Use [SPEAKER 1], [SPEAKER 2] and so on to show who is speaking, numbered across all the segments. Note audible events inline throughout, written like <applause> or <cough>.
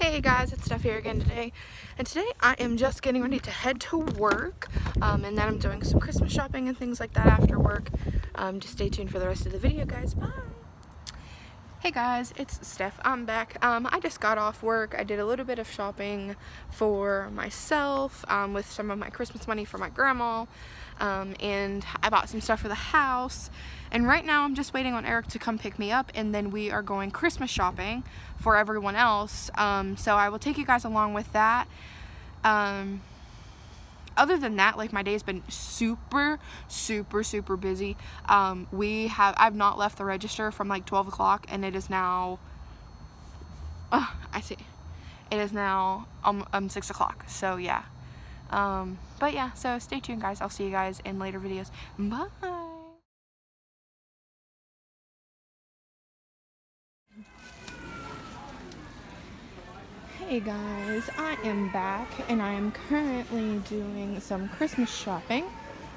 [SPEAKER 1] Hey guys, it's Steph here again today. And today I am just getting ready to head to work. Um, and then I'm doing some Christmas shopping and things like that after work. Um, just stay tuned for the rest of the video guys. Bye! Hey guys, it's Steph. I'm back. Um, I just got off work. I did a little bit of shopping for myself um, with some of my Christmas money for my grandma. Um, and I bought some stuff for the house. And right now I'm just waiting on Eric to come pick me up and then we are going Christmas shopping for everyone else. Um, so I will take you guys along with that. Other than that, like my day's been super, super, super busy. Um, we have, I've not left the register from like 12 o'clock and it is now, uh, I see, it is now um, um 6 o'clock. So yeah. Um, but yeah, so stay tuned guys. I'll see you guys in later videos. Bye. Hey guys, I am back and I am currently doing some Christmas shopping.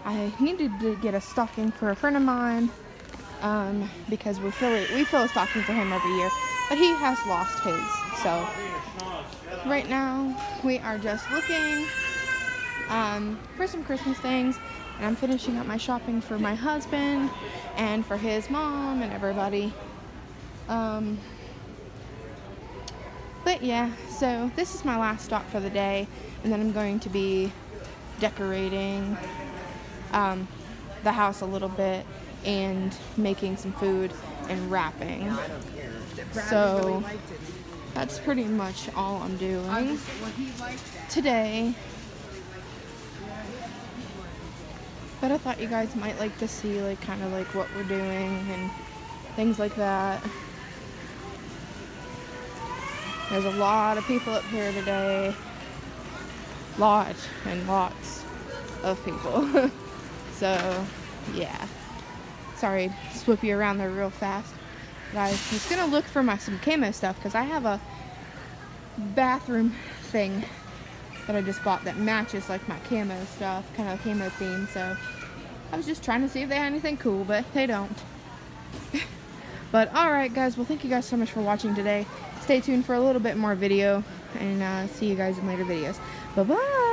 [SPEAKER 1] I needed to get a stocking for a friend of mine um, because we fill we fill a stocking for him every year, but he has lost his. So right now we are just looking um, for some Christmas things and I'm finishing up my shopping for my husband and for his mom and everybody. Um, but yeah, so this is my last stop for the day, and then I'm going to be decorating um, the house a little bit and making some food and wrapping. So that's pretty much all I'm doing today. But I thought you guys might like to see like kind of like what we're doing and things like that. There's a lot of people up here today. Lots and lots of people. <laughs> so, yeah. Sorry swoop you around there real fast. But I was going to look for my some camo stuff because I have a bathroom thing that I just bought that matches like my camo stuff, kind of camo theme. So, I was just trying to see if they had anything cool, but they don't. <laughs> but alright guys, well thank you guys so much for watching today stay tuned for a little bit more video and uh, see you guys in later videos. Bye-bye!